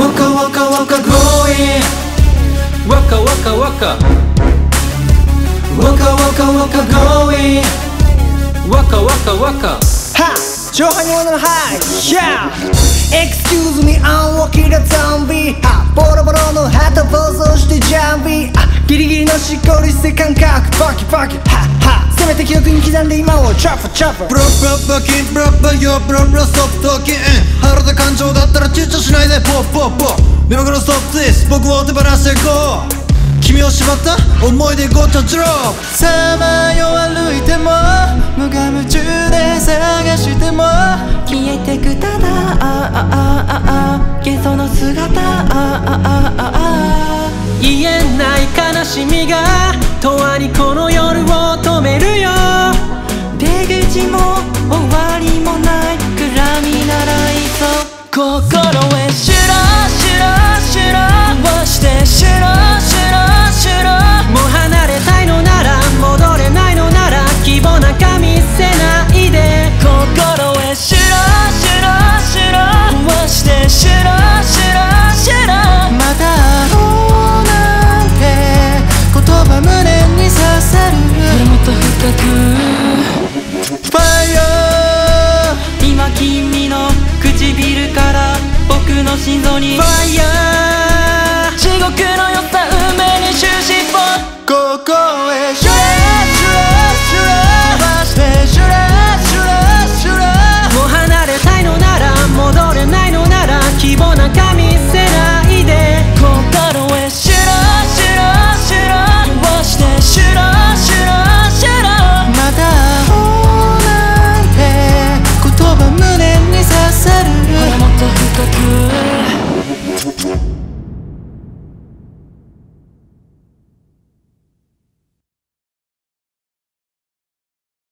Waka waka waka growing Waka waka waka Waka waka waka growing Waka waka waka は上半に物のハイ Yeah Excuse me I'm walking the zombie はボロボロのハト暴走してジャンビーあギリギリのしっこりして感覚バキバキははせめて記憶に刻んで今を。チョップチョップブラブラバキンブラブラヨブラブラストップトキン腹で感情だったら躊躇しないでポッポッポ目まぐるストップです僕を手放していこう君を縛った思い出ごとドロップさまよ歩いても無我夢中で探しても消えてくただあああああゲソの姿あああああ言えない悲しみが永遠にこの夜をの心臓に。ファイヤー地獄の